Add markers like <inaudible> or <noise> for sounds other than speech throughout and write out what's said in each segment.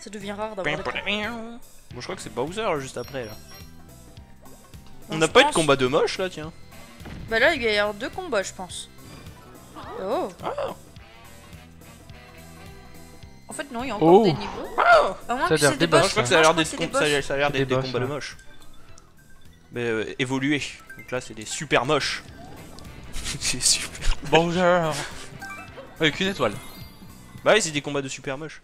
Ça devient rare d'avoir des. Bon, je crois que c'est Bowser juste après là. On n'a pas eu de combat de moche là, tiens. Bah là, il va y avoir deux combats, je pense. Oh Ah. En fait, non, il y a encore Oh. des niveaux. Moins Ça a l'air des des Non, boss. je crois que ça a l'air com- des ça a l'air des des boss, combats de moches. Mais euh, évolués. Donc là, c'est des super moches. <laughs> c'est super. Bonjour Avec une étoile. Bah oui, c'est des combats de super moches.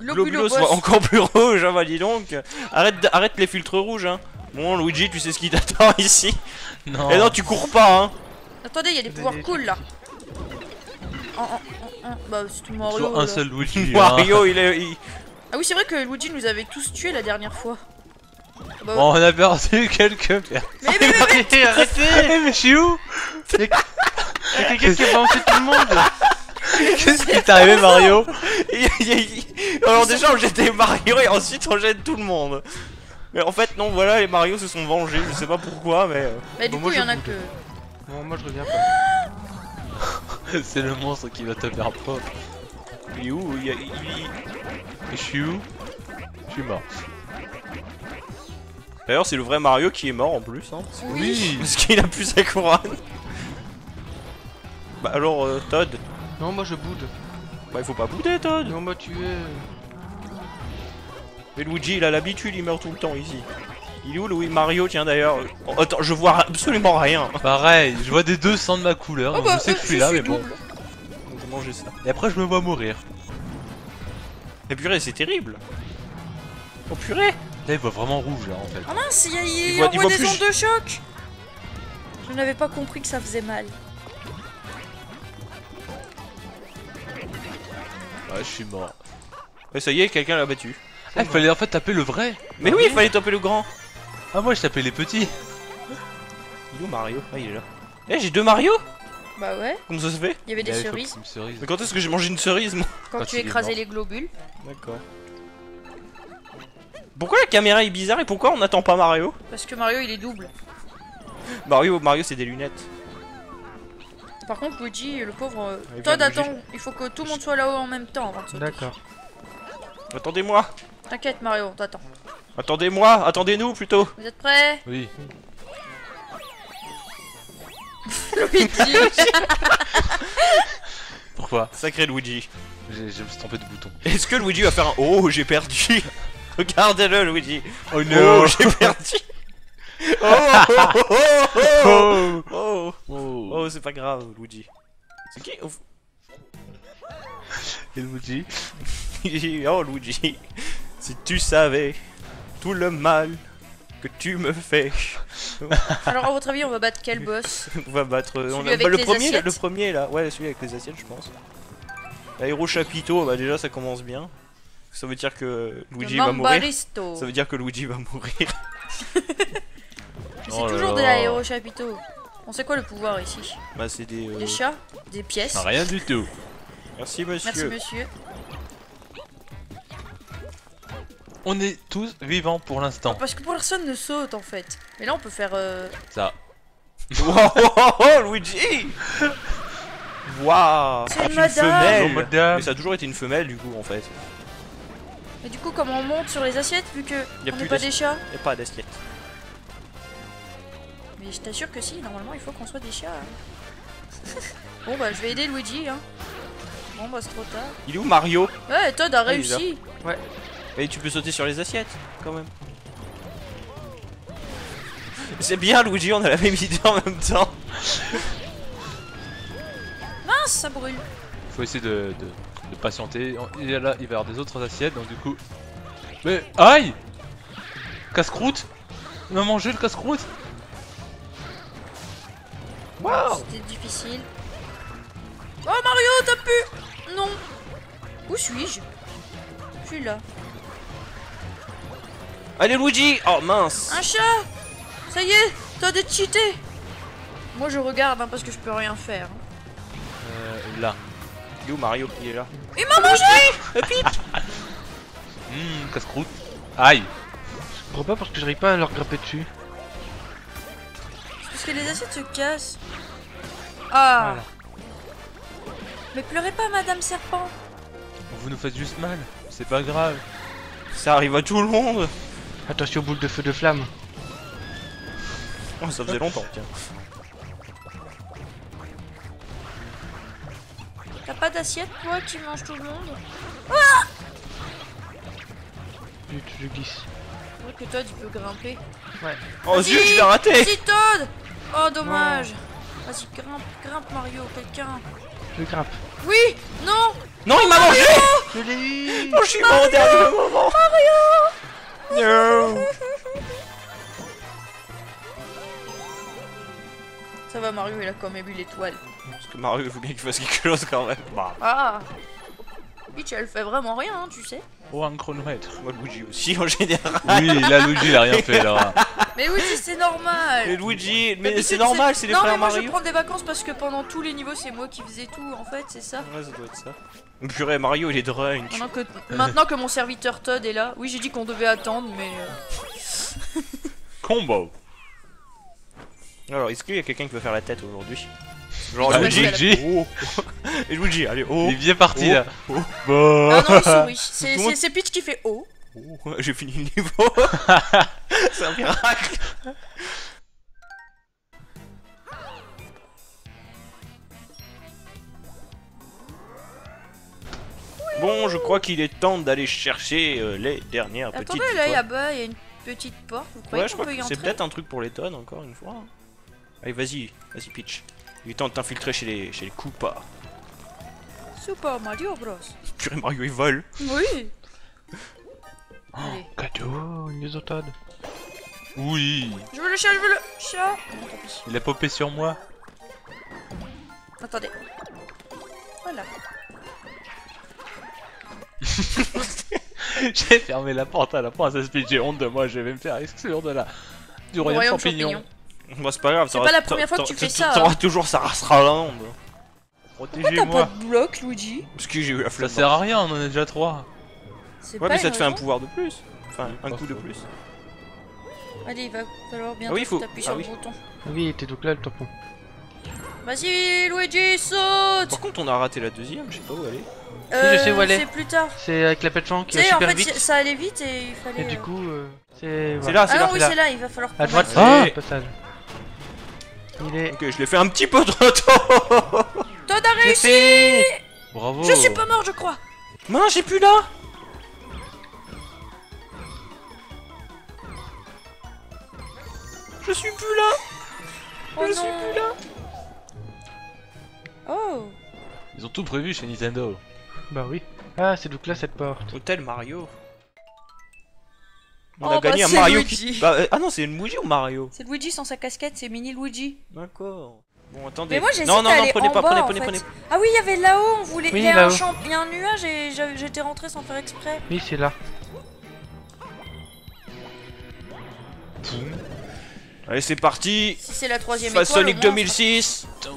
Globulo soit encore plus <laughs> rouge, hein, bah dis donc. Arrête, arrête les filtres rouges, hein. Bon, Luigi, tu sais ce qui t'attend <laughs> ici. Non. Et non, tu cours pas, hein. Attendez, il y a des pouvoirs cool là. En- en- en- Bah, c'est tout Mario. Toujours un là. seul Luigi. <laughs> hein. Mario, il est. il- Ah oui, c'est vrai que Luigi nous avait tous tués la dernière fois. Bah, Bon, on a perdu quelques personnes. Mais, mais, mais, Arrêtez, arrêtez Eh, mais je suis où? A quelqu'un qui a balancé tout le monde Qu'est-ce qui t'est arrivé, Mario? Alors déjà, on jetait Mario et ensuite on jette tout le monde. Mais en fait, non, voilà, les Mario se sont vengés. Je sais pas pourquoi, mais. mais du Bon, coup, il y en a que. Bon, moi je reviens pas. <laughs> C'est le monstre qui va te faire peur. Il est où? Il, y a- il- je suis où? Je suis mort. D'ailleurs, c'est le vrai Mario qui est mort en plus, hein. Oui. Parce qu'il a plus sa couronne. Bah alors, euh, Todd Non, moi je boude. Bah, il faut pas bouder, Todd Non, bah tu es. Mais Luigi, il a l'habitude, il meurt tout le temps ici. Il est où Louis Mario Tiens d'ailleurs. Oh, attends, je vois absolument rien. Pareil, je vois des deux sans de ma couleur, Oh donc bah, je sais que euh, je suis là, mais bon. Donc, je manger ça. Et après, je me vois mourir. Et purée, c'est terrible. Oh purée Là, il voit vraiment rouge, là, en fait. Ah mince, il y a, il Il voit- il envoie voit des plus- ondes de choc. Je n'avais pas compris que ça faisait mal. Ouais, je suis mort. Ouais, ça y est, quelqu'un l'a battu. Ah, il fallait en fait taper le vrai. Mais oui, il fallait taper le grand. Ah, moi, je tapais les petits. Il est où Mario? Ah, il est là. Eh, j'ai deux Mario Bah ouais, Comment ça se fait? Il y avait des Ah, cerises. Mais quand est-ce que j'ai mangé une cerise, moi? Quand, Quand tu écrasais les globules. D'accord. Pourquoi la caméra est bizarre et pourquoi on n'attend pas Mario? Parce que Mario il est double. Mario, Mario c'est des lunettes. Par contre, Luigi, le pauvre. euh, Il Todd, attends, il faut que tout le monde soit là-haut en même temps. D'accord. Attendez-moi T'inquiète, Mario, on t'attend. Attendez-moi Attendez-nous plutôt Vous êtes prêts? Oui. <laughs> Luigi <laughs> Pourquoi? Sacré Luigi. J'ai- Je me suis trompé de bouton. Est-ce que Luigi va faire un Oh, j'ai perdu <laughs> Regardez-le, Luigi Oh Oh, j'ai perdu Oh, oh, oh, oh, oh, Oh oh, Oh oh, c'est pas grave, Luigi. C'est qui Oh, Et Luigi Oh, Luigi, si tu savais tout le mal que tu me fais. Alors, à votre avis, on va battre quel boss On va battre. bah, le premier, là, ouais, celui avec les assiettes, je pense. L'aéro chapiteau, bah déjà ça commence bien. Ça veut dire que Luigi va mourir. Ça veut dire que Luigi va mourir. C'est Oh là toujours de là. l'aérochapiteau. On sait quoi le pouvoir ici Bah c'est des. euh, Des chats Des pièces Rien du tout. Merci monsieur. Merci monsieur. On est tous vivants pour l'instant. Parce que personne ne saute en fait. Mais là on peut faire... euh, Ça. Wow, <laughs> oh, oh, Luigi Waouh C'est une une madame. femelle Bonjour, madame. Mais ça a toujours été une femelle du coup en fait. Et du coup comment on monte sur les assiettes vu que Y a on plus n'est pas des chats Y'a pas d'assiette. Mais je t'assure que si, normalement il faut qu'on soit des chats. hein. <laughs> bon bah je vais aider Luigi hein. Bon bah c'est trop tard. Il est où Mario? Ouais Todd a Ah, réussi. Mais tu peux sauter sur les assiettes quand même. <laughs> C'est bien Luigi, on a la même idée en même temps. <laughs> Mince ça brûle. Faut essayer de, de, de patienter. Il y a là, il va y avoir des autres assiettes, donc du coup. Mais aïe Casse-croûte Il m'a mangé le casse-croûte C'était difficile. Oh Mario t'as pu Non Où suis-je? Je suis là. Allez Luigi Oh mince Un chat Ça y est Todd est cheaté Moi je regarde hein, parce que je peux rien faire. Euh, là. Il est où Mario Il est là? Il m'a mangé <laughs> Hum, casse-croûte. Aïe Je comprends pas parce que j'arrive pas à leur grimper dessus. Parce que les assiettes se cassent. Ah Voilà. Mais pleurez pas Madame Serpent Vous nous faites juste mal. C'est pas grave. Ça arrive à tout le monde. Attention, boule de feu de flamme. Oh, ça faisait longtemps, tiens. T'as pas d'assiette, toi, qui mange tout le monde? Zut, je glisse. Ouais, que toi, tu peux grimper. Oh Vas-y, zut, je l'ai raté Vas-y, Toad Oh, dommage. Vas-y, grimpe, grimpe, Mario, quelqu'un. Je grimpe. Oui Non Non, il m'a mangé Je l'ai eu Oh, je suis mort au dernier moment Mario Ça va, Mario, il a quand même eu l'étoile. Parce que Mario, il faut bien qu'il fasse quelque chose quand même. Bah, Ah Peach, elle fait vraiment rien, hein, tu sais. Oh, un chronomètre. moi, Luigi aussi, en général. Oui, là, Luigi, il a rien fait là. <laughs> Mais oui, c'est normal Mais Luigi, mais c'est normal, c'est les non, frères mais moi je Mario. prends des vacances parce que pendant tous les niveaux c'est moi qui faisais tout en fait, c'est ça. Ouais, ça doit être ça. Purée, Mario, il est drunk. Maintenant que, maintenant que mon serviteur Todd est là, oui j'ai dit qu'on devait attendre mais... euh, <laughs> Combo. Alors, est-ce qu'il y a quelqu'un qui veut faire la tête aujourd'hui? Genre Bah, Luigi Luigi. Oh. <laughs> Et Luigi, allez, oh Il est bien parti Oh. là. Oh. Bah. Ah non, <laughs> c'est Peach qui fait oh. Oh, J'ai fini le niveau <laughs> C'est un miracle Bon, je crois qu'il est temps d'aller chercher euh, les dernières petites Attendez, là, il y, a, étoiles. bah, il y a une petite porte. Vous croyez Ouais, je qu'on crois peut y que c'est entrer peut-être un truc pour les tonnes, encore une fois. Allez, vas-y, vas-y, Peach. Il est temps de t'infiltrer chez les, chez les Koopas. Super Mario Bros. Purée, Mario, il vole. Oui. Allez. Cadeau, une isotode. Oui. Je veux le chat, je veux le chat. Non, tant pis. Il a popé sur moi. Attendez. Voilà. <laughs> J'ai fermé la porte à la princesse Peach. J'ai honte de moi. Je vais me faire exclure de la du royaume, Royaume champignon. champignon. Bon, c'est pas grave, C'est ça pas la première fois que tu fais ça, T'auras hein. toujours ça restera la lande. Pourquoi t'as pas Protégez-moi. de bloc, Luigi Parce que j'ai eu la Ça flemme. sert à rien. On en a déjà trois. C'est Ouais, pas mais ça te fait un pouvoir de plus. Enfin, un coup de plus. Allez, il va falloir bientôt Ah oui, faut- ah sur oui. le bouton. Oui, t'es donc là le tampon. Vas-y, Luigi, saute Par contre, on a raté la deuxième, je sais pas où aller. Euh, je sais où aller. C'est plus tard. C'est avec la pétanque qui va sais, en super fait, vite. ça allait vite et il fallait... Et du euh, coup, euh, c'est. Voilà. là, c'est Ah là. non, oui, c'est là, il va falloir À qu'on droite, aille. c'est Ah le passage. Il est. Ok, je l'ai fait un petit peu trop tôt. Todd a réussi Bravo. Je suis pas mort, je crois Mince, j'ai plus là. Je suis plus là. Oh je suis non. plus là. Oh Ils ont tout prévu chez Nintendo. Bah oui. Ah, c'est donc là cette porte? Hôtel Mario. On Oh, a bah, gagné un c'est Mario Luigi. qui. Bah, euh, ah non, c'est une Luigi ou Mario C'est Luigi sans sa casquette, c'est mini Luigi. D'accord. Bon, attendez. Mais moi non, non, à non, prenez en pas, bas, prenez, en prenez, prenez. Ah oui, il y avait là-haut, on voulait... Oui, il, y a un champ... il y a un nuage et j'étais rentré sans faire exprès. Oui, c'est là. Allez, c'est parti. Si c'est la troisième étoile, Sonic au moins, 2006. c'est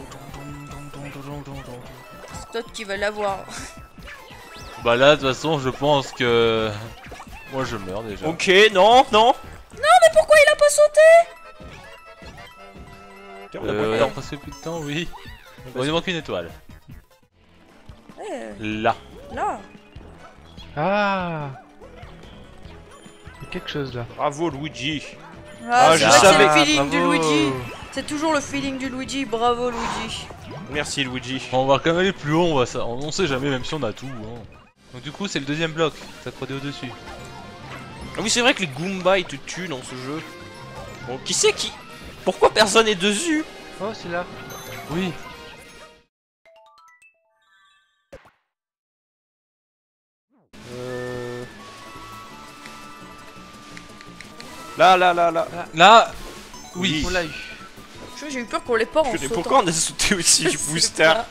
Todd qui va l'avoir. Bah là, de toute façon, je pense que. Moi, je meurs déjà. Ok, non, non. Mais pourquoi il a pas sauté? Tiens, on a Euh, pas on passe plus de temps, oui. Bon, il manque une étoile. Là. Là Ah Il y a quelque chose là. Bravo Luigi. Ah, Ah, c'est je le feeling du Luigi C'est toujours le feeling du Luigi, bravo Luigi Merci Luigi. On va quand même aller plus haut, on va ça. On sait jamais, même si on a tout. hein. Donc, du coup, c'est le deuxième bloc. Ça 3D au-dessus. Ah oui, c'est vrai que les Goombas ils te tuent dans ce jeu. Bon, qui c'est qui? Pourquoi personne est dessus? Oh, c'est là. Oui. Là, là, là, là. Là Oui. On l'a eu. Je sais, J'ai eu peur qu'on les porte en sautant. pourquoi on a sauté aussi <laughs> du booster pas.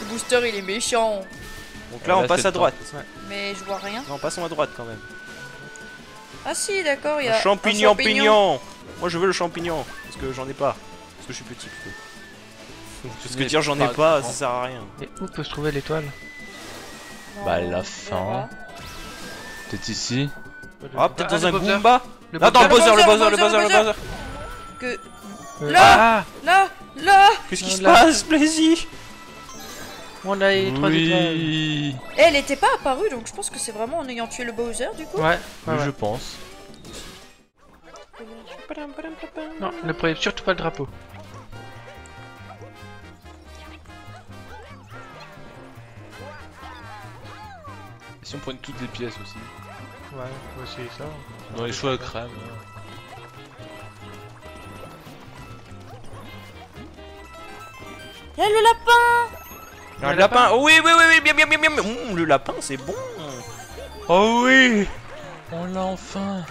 Le booster il est méchant, Donc là, Là, on passe à droite. mais je vois rien. Non, passons à droite quand même. Ah si, d'accord, il y a Un un champignon, champignon. pignon Moi je veux le champignon. Parce que j'en ai pas. Parce que je suis petit plutôt. <laughs> Parce que dire j'en ai pas pas, ça sert à rien. Et où peut se trouver l'étoile Bah, la fin. Peut-être ici. Ah, peut-être dans un. Goomba Le Ah, dans le Bowser. buzzer, le Bowser, buzzer, le Bowser, buzzer, le Bowser. buzzer Que... Euh, Là Ah Là Là Qu'est-ce qui se Là. passe, Blazy On a les 3 étoiles. Oui, Et elle était pas apparue, donc je pense que c'est vraiment en ayant tué le Bowser du coup. Ouais, ouais, Oui, ouais. je pense. Non, ne prenez surtout pas le drapeau. Et si on prenait toutes les pièces aussi Ouais, on va essayer ça. Dans les choix à crème. A le lapin Un Le lapin. lapin. Oh, oui, oui, oui, oui, bien, bien, bien, bien. bien. Mmh, le lapin, c'est bon. Oh oui On l'a enfin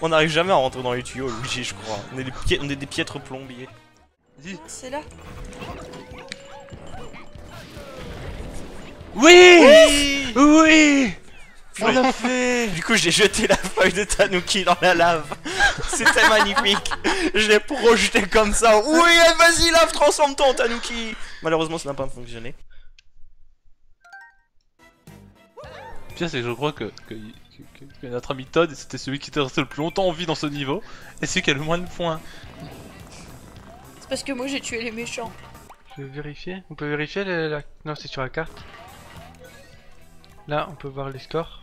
On n'arrive jamais à rentrer dans les tuyaux, Luigi, je crois. On est des, pi- on est des piètres plombiers. Dis. C'est là. Oui Oui On l'a fait Du coup, j'ai jeté la feuille de Tanuki dans la lave. C'était magnifique. Je l'ai projeté comme ça. Oui, eh, vas-y, lave, transforme-toi en Tanuki. Malheureusement, ça n'a pas fonctionné. Le pire c'est que je crois que, que, que- que notre ami Todd c'était celui qui était resté le plus longtemps en vie dans ce niveau et celui qui a le moins de points. C'est parce que moi j'ai tué les méchants. Je vais vérifier. On peut vérifier la... la- Non, c'est sur la carte. Là, on peut voir les scores.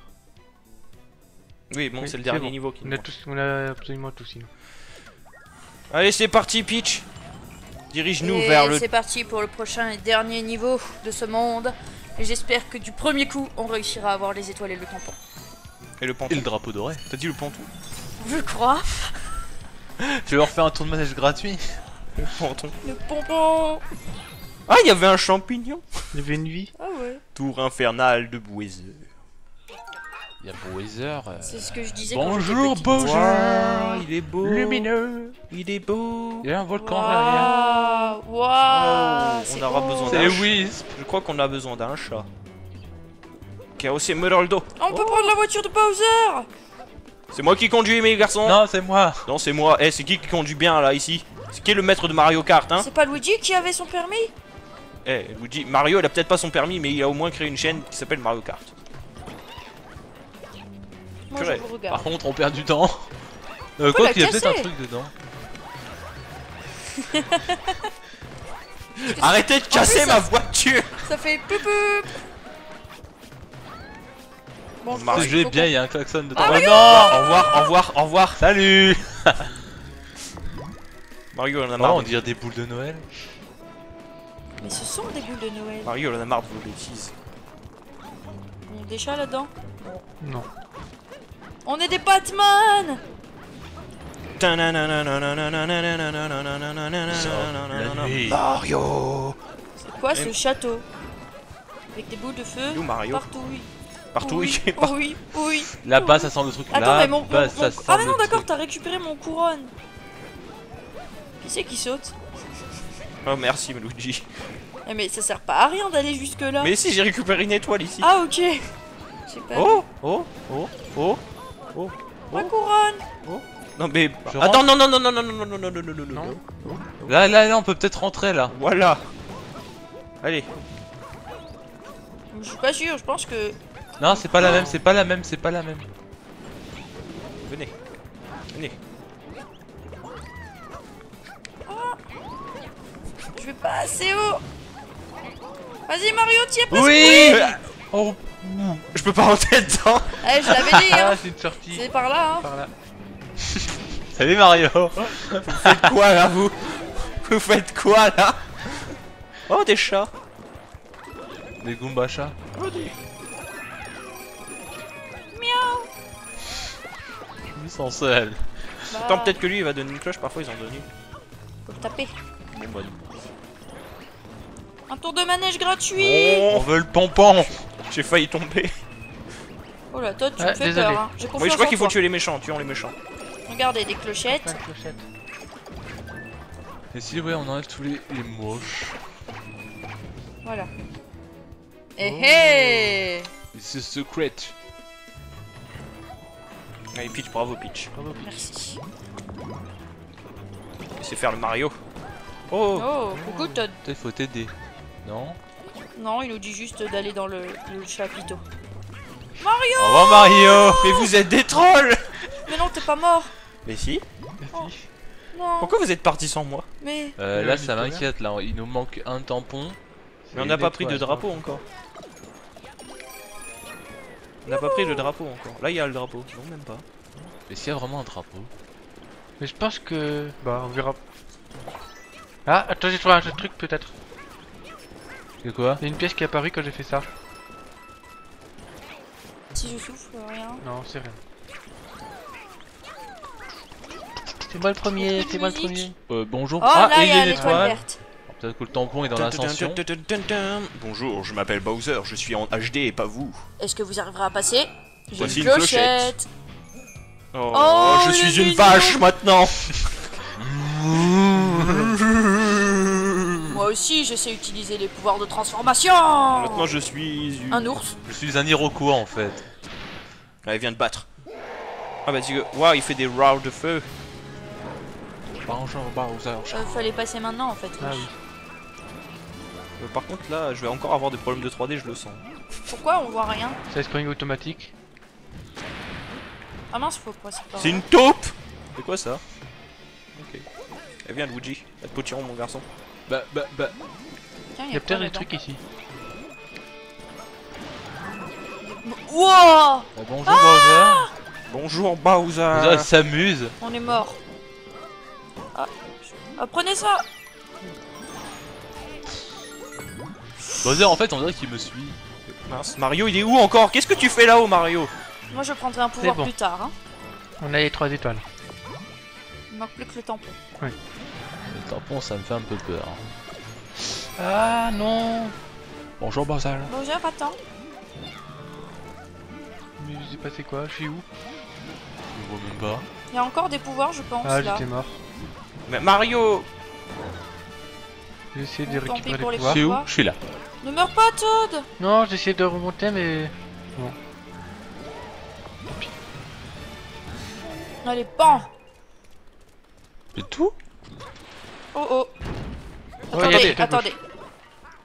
Oui, bon, Oui, c'est le dernier bon. niveau qui On nous a tous, on a absolument tous sinon. Allez, c'est parti, Peach. Dirige-nous Et vers le. c'est parti pour le prochain et dernier niveau de ce monde. Et j'espère que du premier coup, on réussira à avoir les étoiles et le tampon. Et le Et pantou. le drapeau doré. T'as dit le pantou Je crois. <laughs> Je vais leur faire un tour de manège gratuit. Le panton. Le pompon. Ah, il y avait un champignon. Il y avait une vie. Ah ouais. Tour infernale de Bowser. Il y a Bowser. euh, C'est ce que je disais quand Bonjour Waouh, il est beau. Lumineux Il est beau. Il y a un volcan derrière. Waouh, Oh, on aura beau. besoin d'un Wisp Je crois qu'on a besoin d'un chat. Chaos et Meroldo. On peut prendre la voiture de Bowser C'est moi qui conduis, mes garçons. Non, c'est moi Non, c'est moi. Eh, c'est qui qui conduit bien là, ici? C'est qui le maître de Mario Kart, hein? C'est pas Luigi qui avait son permis? Eh, Luigi, Mario, il a peut-être pas son permis, mais il a au moins créé une chaîne qui s'appelle Mario Kart. Moi je Purée. vous Par contre, on perd du temps. Euh, quoi qu'il y a peut-être un truc dedans. <laughs> Arrêtez de casser plus, ma voiture Ça fait poup poup Bon, je faut bien, il y a un klaxon dedans. Ah, Oh non Au revoir, au revoir, au revoir Salut <laughs> Mario, on en a Oh, marre. on de- dirait des boules de Noël. Mais ce sont des boules de Noël. Mario, on en a marre de vos bêtises. On a des chats là-dedans Non. On est des Batman. Mario C'est quoi ce château Avec des boules de feu Nous, Mario. Partout, oui. Partout, oui. oui. partout. Oui, oui. Là-bas, ça sent le truc. Attends, mais mon. Ah, mais non, d'accord, t'as récupéré mon couronne. Qui c'est qui saute Oh, merci, Luigi. Eh, Mais ça sert pas à rien d'aller jusque-là. Mais si, j'ai récupéré une étoile ici. Ah, ok. Pas. Oh, oh, oh, oh, oh. Ma couronne Non, mais. Je Attends, non, non, non, non, non, non, non, non, non, non, non, non, Non. non. Là, là, là, on peut peut-être rentrer là. Voilà. Allez. Je suis pas sûr, je pense que. Non, c'est pas la même, c'est pas la même, c'est pas la même. Venez. Venez. Vais pas assez haut. Vas-y, Mario, tiens presque. Oui Oh, Je peux pas rentrer dedans. Eh, je l'avais dit, Ah, hein. c'est une sortie. C'est par là, hein. Par là. <laughs> salut Mario Faites quoi là, vous? Vous faites quoi là? Oh, des chats. Des Goomba chats. Je me sens seul. Bah, Attends, peut-être que lui il va donner une cloche, parfois ils en donnent une. Faut le taper. Bon, bah non. Un tour de manège gratuit. On Oh, veut le pompon j'ai failli tomber. Oh là, toi, tu Ouais, me fais désolé. peur, hein. Oui, je crois qu'il faut tuer les méchants, tuons les méchants. Regardez, des clochettes. Pas de clochette. Et si, ouais, on enlève tous les, les moches. Voilà. Eh Oh. eh It's a secret. Allez, Peach, bravo Peach. Bravo. Merci. C'est faire le Mario. Oh, Oh, coucou Todd. Faut t'aider. Non Non, il nous dit juste d'aller dans le, le chapiteau. Au revoir Mario mais vous êtes des trolls Mais non, t'es pas mort. Mais si. Non, Pourquoi vous êtes parti sans moi mais... Euh, là, ça m'inquiète. Là, il nous manque un tampon. Mais on n'a pas pris de drapeau encore. On n'a pas pris le drapeau encore. Là, il y a le drapeau. Non, même pas. Est-ce qu'il y a vraiment un drapeau Mais je pense que... Bah, on verra. Ah, attends, j'ai trouvé un truc peut-être. C'est quoi Il y a une pièce qui est apparue quand j'ai fait ça. Si je souffle, rien. Non, c'est rien. C'est moi le premier, c'est moi le premier. euh, Bonjour. Oh, ah, là, et il y a l'étoile verte. Peut-être que le tampon est dans l'ascension. Bonjour, je m'appelle Bowser, je suis en HD et pas vous. Est-ce que vous arriverez à passer? J'ai Voici une une clochette. Oh, Oh, je suis une vache maintenant. <laughs> Moi aussi, je sais utiliser les pouvoirs de transformation. Maintenant, je suis une. Un ours. Je suis un Iroquois en fait. Ah, il vient de battre. Ah bah, tu Waouh, il fait des rounds de feu. Bonjour Bowser. Euh, fallait passer maintenant en fait. Ah oui. Euh, par contre, là, je vais encore avoir des problèmes de 3D, je le sens. Pourquoi on voit rien? C'est scrolling automatique. Ah mince, faut pas c'est une taupe C'est quoi ça? Ok. Eh bien, Luigi, pas de potiron, mon garçon. Bah, bah, bah. Tiens, Il y a peut-être des trucs ici. Wow bah, bonjour Bowser. Bonjour, Bowser. Bowser s'amuse. On est mort. Ah. Ah, prenez ça Bowser en fait on dirait qu'il me suit. Mince, Mario, il est où encore? Qu'est-ce que tu fais là-haut, Mario? Moi je prendrai un pouvoir bon. plus tard. Hein. On a les trois étoiles. Il manque plus que le tampon. Le tampon ça me fait un peu peur. Ah non Bonjour Bowser. Bowser, attends. Mais j'ai passé quoi? Je suis où? Je vois même pas. Il y a encore des pouvoirs, je pense. Ah, j'étais mort. Mais Mario J'ai essayé de récupérer les pouvoirs. C'est où? Je suis là. Ne meurs pas, Toad Non, j'ai essayé de remonter, mais... Allez, pan C'est tout? Oh oh Attendez, attendez.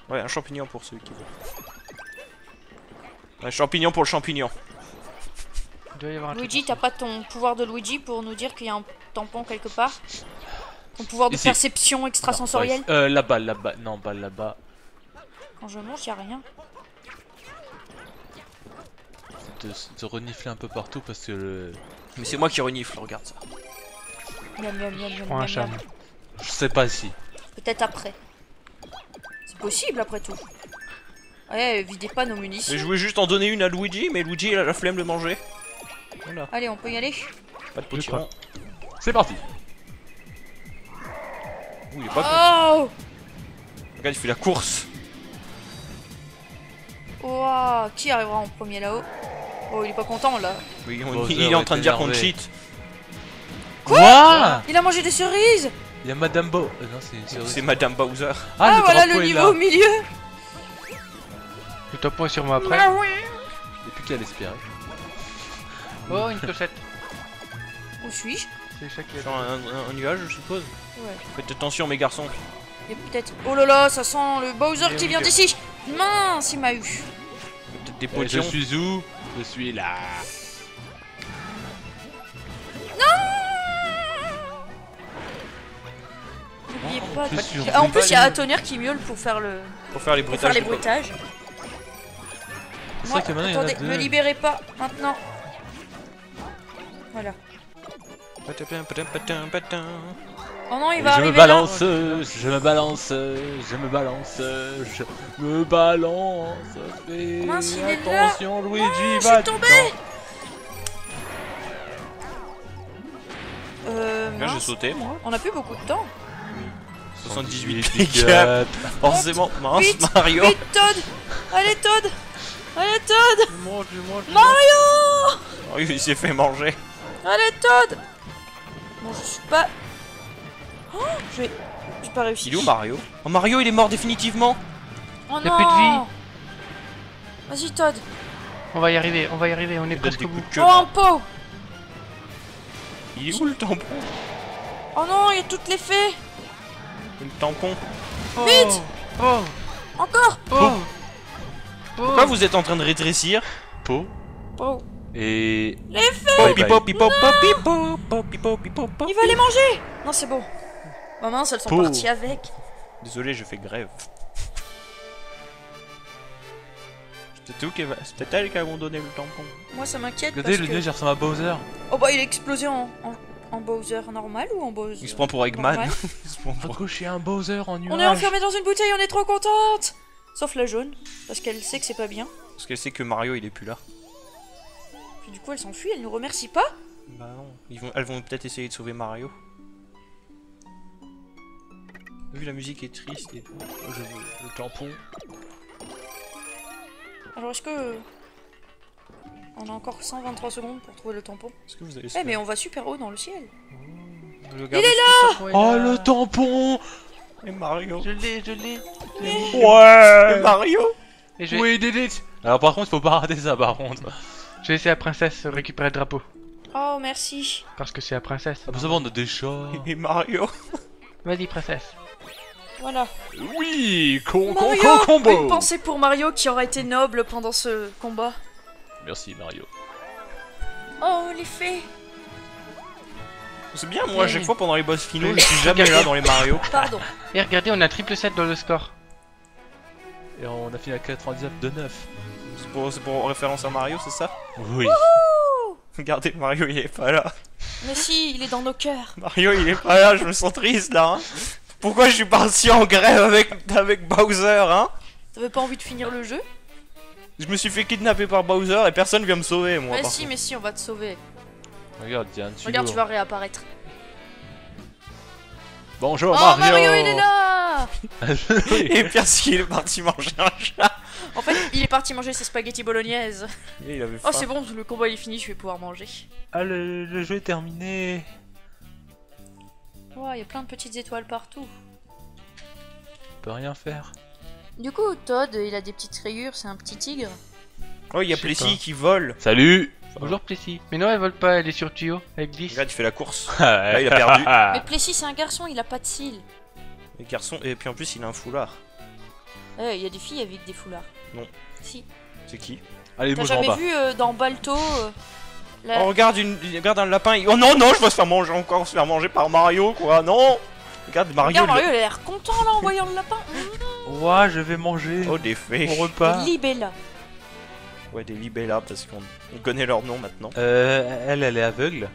Ouais, un champignon pour ceux qui veulent. Un champignon pour le champignon. Il doit y avoir un truc. Luigi, t'as pas ton pouvoir de Luigi pour nous dire qu'il y a un tampon quelque part Ton pouvoir de Ici. perception extrasensorielle Non, Euh, là-bas, là-bas. Non, pas là-bas. Quand je monte, y a rien. De, de renifler un peu partout parce que le... Mais c'est moi qui renifle, regarde ça. Miam, miam, miam, miam, Prends un miam, chat. miam. Je sais pas si. Peut-être après. C'est possible après tout. Ouais, videz pas nos Mais munitions. je voulais juste en donner une à Luigi, mais Luigi il a la flemme de manger. Voilà, Allez, on peut y aller pas de potiron. C'est parti. Ouh, il est pas con. Oh Regarde, il fait la course. Ouah, Qui arrivera en premier là-haut Oh, il est pas content là. Oui, on- il est en train de dire qu'on cheat. Quoi Il a mangé des cerises Il y a Madame Bo... euh, non, c'est Madame Bowser. Ah, le voilà le niveau au milieu Le tampon est sur moi après. Ah oui Et plus qu'à l'espérer. Oh, une clochette. Où suis-je? C'est ça qui est Sur un, un- un nuage, je suppose. Ouais. Faites attention, mes garçons. Il y a peut-être... Oh là là, ça sent le Bowser Et qui oui, vient d'ici Mince, il m'a eu. Peut-être des Euh, je suis où? Je suis là. N'oubliez pas... je suis Ah, en plus, il y a balai. Atonnerre qui miaule pour faire le... Pour faire les Pour faire bruitages. les bruitages. Moi, attendez, me libérez pas, maintenant. Voilà. Oh non, il va je me balance, je me balance, je me balance, je me balance. Fais Mince, il est là. attention, Luigi là. Je va suis tombé Euh... Là, j'ai sauté, moi. On a plus beaucoup de temps. 78 dégâts. Forcément, mince, Vite, Mario. Vite, Todd Allez, Todd Allez, Todd Je mange, je mange. je mange. Mario Mario, il s'est fait manger. Allez, Todd Bon, je suis pas... Oh, je vais... J'ai pas réussi. Il est où Mario? Oh, Mario, il est mort définitivement. Oh a non plus de vie. Vas-y, Todd. On va y arriver, on va y arriver, on est presque au bout. Oh, un pot Il est où le tampon? Oh non, il y a toutes les fées Le tampon Vite Oh Encore Oh Oh Pourquoi vous êtes en train de rétrécir Pot. Oh Et. Les pop. Il va les manger Non, c'est bon. Ma mince, elles sont Pour. parties avec. Désolé, je fais grève. C'était tout qui va- C'était elle qui a abandonné le tampon. Moi, ça m'inquiète Regardez, parce le que... nez, j'ai ressemble à Bowser. Oh bah, il a explosé en, en, en Bowser normal ou en Bowser Il se prend pour Eggman. <laughs> Il se prend pour- je suis un Bowser en nuage. On est enfermé dans une bouteille, on est trop contente Sauf la jaune, parce qu'elle sait que c'est pas bien. Parce qu'elle sait que Mario il est plus là. Puis du coup, elle s'enfuit, elle nous remercie pas. Bah non. Ils vont... Elles vont peut-être essayer de sauver Mario. Vu la musique est triste et tout. Oh, je veux le tampon. Alors, est-ce que... On a encore 123 secondes pour trouver le tampon. Est-ce que vous avez Eh, mais on va super haut dans le ciel. Il est là Oh, le tampon Et Mario Je l'ai, je l'ai. Et Ouais Mario Et je vais, Oui, Didit Alors, par contre, faut pas rater ça, par contre. je vais laisser la princesse récupérer le drapeau. Oh, merci. Parce que c'est la princesse. Ah, bah, ça va, on a des chats. Et Mario Vas-y, princesse. Voilà. Oui Con, con, Mario con, combo Une pensée pour Mario qui aura été noble pendant ce combat. Merci, Mario. Oh, les fées C'est bien, moi, à chaque fois pendant les boss finaux, je suis jamais là dans les Mario. <laughs> Pardon. Et regardez, on a triple 7 dans le score. Et on a fini à 99 de 9. C'est pour, c'est pour référence à Mario, c'est ça? Oui. <laughs> Regardez, Mario il est pas là. Mais si, il est dans nos cœurs. Mario il est pas là, je me sens triste là. hein. Pourquoi je suis parti en grève avec, avec Bowser, hein? T'avais pas envie de finir le jeu? Je me suis fait kidnapper par Bowser et personne vient me sauver, moi. Mais si, contre. mais si, on va te sauver. Regarde, un tuyau. Regarde, tu vas réapparaître. Bonjour, Oh, Mario Mario, il est là. <laughs> Et Pierce il est parti manger un chat. En fait, il est parti manger ses spaghettis bolognaises. Et il avait Oh, c'est bon, le combat il est fini, je vais pouvoir manger. Ah, le, le jeu est terminé. Oh, il y a plein de petites étoiles partout. On peut rien faire. Du coup, Todd, il a des petites rayures, c'est un petit tigre. Oh, il y a Plessis qui vole. Salut Bonjour, Plessis. Mais non, elle vole pas, elle est sur tuyau avec 10. Regarde, il fait la course. <laughs> Là, il a perdu. <laughs> Mais Plessis, c'est un garçon, il a pas de cils. Les garçons, et puis en plus, il a un foulard. Eh, il y a des filles avec des foulards. Non. Si. C'est qui? Allez, T'as moi j'en jamais bas. vu euh, dans Balto euh, la- Oh, regarde, une... regarde un lapin. Oh non, non, je vais se faire manger encore, se faire manger par Mario, quoi. Non Regarde, Mario. Regarde, Mario, il a l'air content là en voyant le lapin. Ouah, je vais manger Oh, des fées. mon repas. Des Libella. Ouais, des libellas, parce qu'on on connaît leur nom maintenant. Euh, elle, elle est aveugle.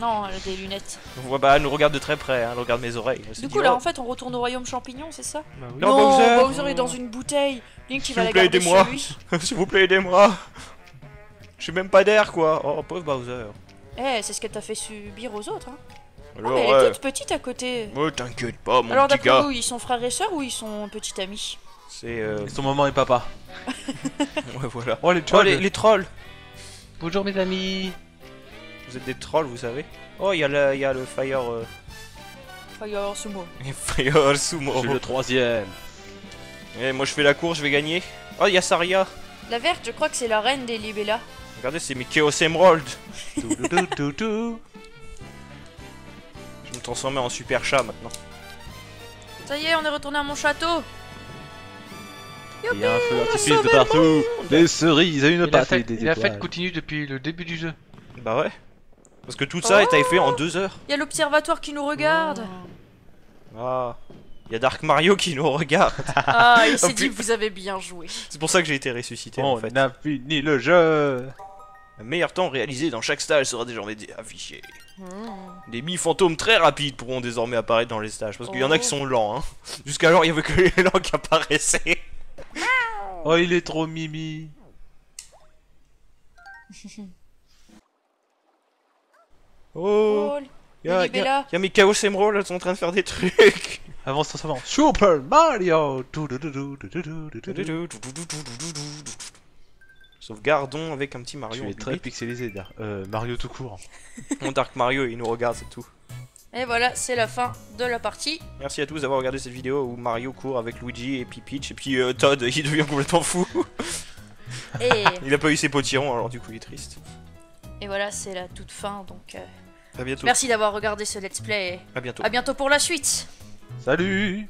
Non, elle a des lunettes. On voit, bah, elle nous regarde de très près, hein, elle regarde mes oreilles. Elle se Du dit, coup, là, oh, en fait, on retourne au royaume champignon, c'est ça? Bah oui. Non, Bowser. est dans une bouteille. Link, il S'il va vous la plaît, garder aidez-moi. chez lui. <laughs> S'il vous plaît, aidez-moi. J'ai même pas d'air, quoi. Oh, pauvre Bowser. Eh, c'est ce qu'elle t'a fait subir aux autres. Hein. Ah, Alors, mais elle est ouais. toute petite à côté. Oh, t'inquiète pas, mon Alors, petit d'après gars. vous, ils sont frères et sœurs ou ils sont petits amis C'est. Euh... Son maman et papa. <laughs> Ouais, voilà. Oh, les Oh, trolls. les, les trolls. Bonjour, mes amis. Vous êtes des trolls, vous savez. Oh, il y, a le- il y a le Fire. Euh... Fire Sumo. <laughs> Fire Sumo. Je suis le troisième. Eh, moi, je fais la course, je vais gagner. Oh, il y a Saria. La verte, je crois que c'est la reine des Libella. Regardez, c'est mes Chaos Emerald. Tout, <laughs> tout, tout, tout, transformer en super chat maintenant. Ça y est, on est retourné à mon château. Il y a un feu d'artifice de partout. Des cerises et une et fête, des et la fête continue depuis le début du jeu. Bah ouais. Parce que tout ça est fait en deux heures. Il y a l'observatoire qui nous regarde. Ah. Il y a Dark Mario qui nous regarde. Ah, il <laughs> s'est Oh, dit, putain. vous avez bien joué. C'est pour ça que j'ai été ressuscité en On fait. a fini le jeu. Le meilleur temps réalisé dans chaque stage sera désormais dé- affiché. Des mi-fantômes très rapides pourront désormais apparaître dans les stages. Parce qu'il y en a qui Oh. sont lents. Hein. Jusqu'alors, il y avait que les lents qui apparaissaient. Oh, il est trop mimi. Oh, Oh, il y a, les Libella. y a mes Chaos Emerald, elles sont en train de faire des trucs. Avance transformant. Super Mario. Sauvegardons avec un petit Tu Mario. es en très pixelisé, euh, Mario tout court. <laughs> <laughs> Mon Dark Mario, il nous regarde, c'est tout. Et voilà, c'est la fin de la partie. Merci à tous d'avoir regardé cette vidéo où Mario court avec Luigi et puis Peach et puis euh, Todd <laughs> il devient complètement fou. Et, Il a pas eu ses potirons alors du coup il est triste. et voilà, c'est la toute fin. Donc, euh, À bientôt. merci d'avoir regardé ce let's play. À bientôt. À bientôt pour la suite. Salut